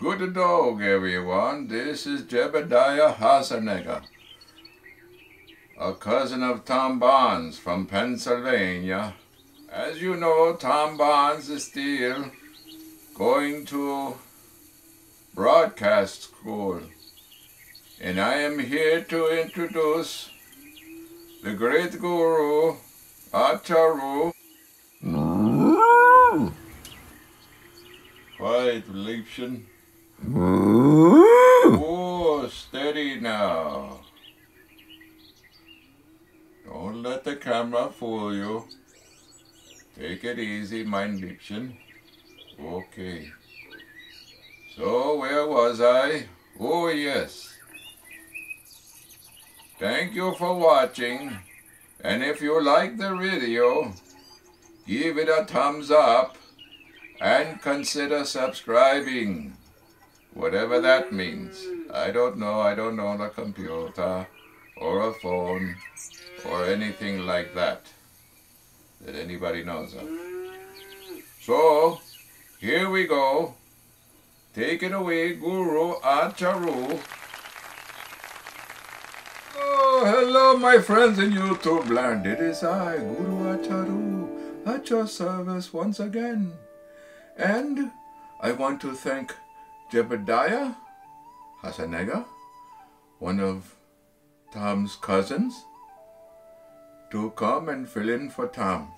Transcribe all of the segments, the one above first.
Good dog, everyone. This is Jebediah Hasenegger, a cousin of Tom Barnes from Pennsylvania. As you know, Tom Barnes is still going to broadcast school. And I am here to introduce the great guru, Acharu. Quiet, Liebchen. Oh, steady now. Don't let the camera fool you. Take it easy, mein Liebchen. Okay. So, where was I? Oh, yes. Thank you for watching. And if you like the video, give it a thumbs up and consider subscribing. Whatever that means. I don't know. I don't know a computer or a phone or anything like that that anybody knows of. So, here we go. Take it away, Guru Acharu. Oh, hello, my friends in YouTube land. It is I, Guru Acharu, at your service once again. And I want to thank Jebediah Hasanega, one of Tom's cousins, to come and fill in for Tom.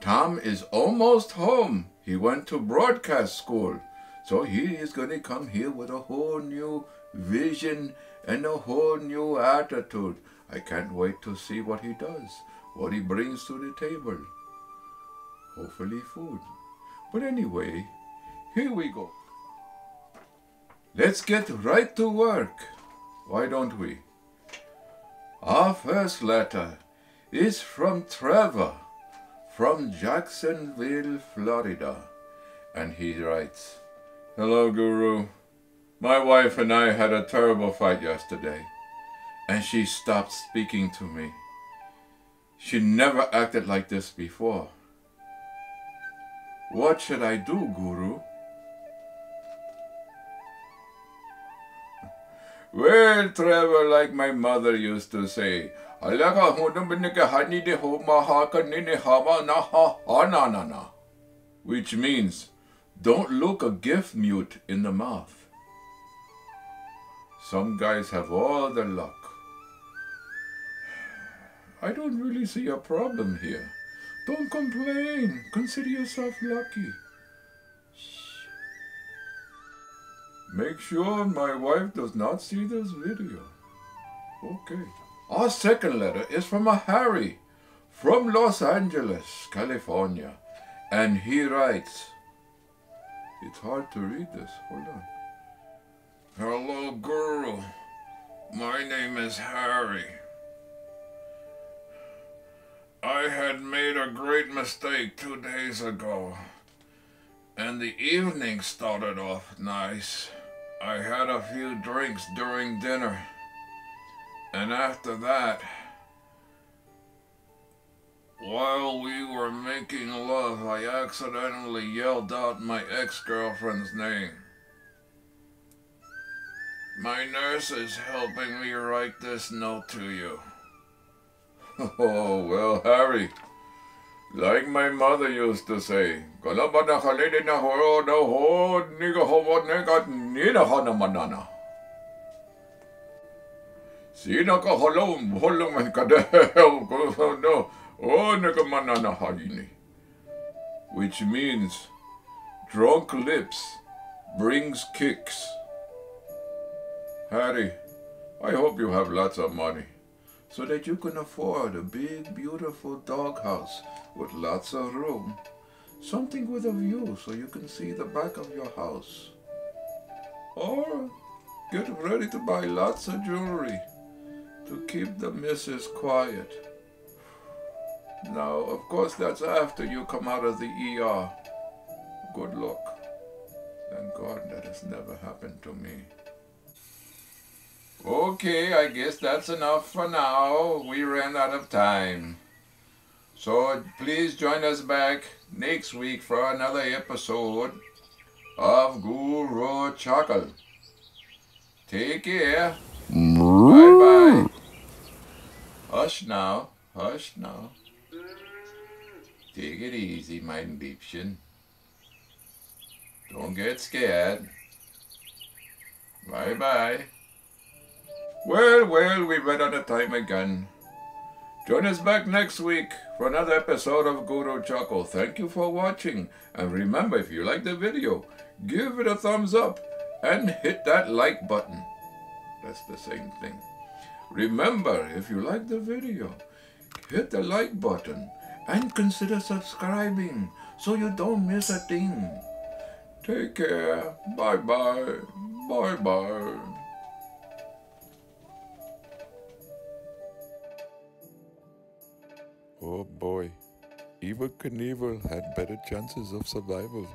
Tom is almost home. He went to broadcast school. So he is going to come here with a whole new vision and a whole new attitude. I can't wait to see what he does, what he brings to the table. Hopefully food. But anyway, here we go. Let's get right to work. Why don't we? Our first letter is from Trevor from Jacksonville, Florida. And he writes, Hello, Guru. My wife and I had a terrible fight yesterday, and she stopped speaking to me. She never acted like this before. What should I do, Guru? Well, Trevor, like my mother used to say, Alaka hani de homa nini hama na ha na. Which means, don't look a gift mute in the mouth. Some guys have all the luck. I don't really see a problem here. Don't complain. Consider yourself lucky. Make sure my wife does not see this video. Okay. Our second letter is from a Harry from Los Angeles, California. And he writes, it's hard to read this. Hold on. Hello, girl. My name is Harry. I had made a great mistake two days ago, and the evening started off nice. I had a few drinks during dinner, and after that, while we were making love, I accidentally yelled out my ex-girlfriend's name. My nurse is helping me write this note to you. Oh, well, Harry, like my mother used to say, Sino ka holom holom man kadeo no Oh, nagamanana hagini. Which means drunk lips brings kicks. Harry, I hope you have lots of money so that you can afford a big, beautiful doghouse with lots of room. Something with a view so you can see the back of your house. Or get ready to buy lots of jewelry to keep the missus quiet. Now, of course, that's after you come out of the ER. Good luck. Thank God that has never happened to me. Okay, I guess that's enough for now. We ran out of time. So please join us back next week for another episode of Guru Chuckle. Take care. Bye bye. Hush now. Hush now. Take it easy, my Liebchen. Don't get scared. Bye bye. Well, well, we ran out of time again. Join us back next week for another episode of Guru Chuckle. Thank you for watching. And remember, if you like the video, give it a thumbs up and hit that like button. That's the same thing. Remember, if you like the video, hit the like button and consider subscribing so you don't miss a thing. Take care. Bye-bye. Bye bye. Oh boy, Evel Knievel had better chances of survival.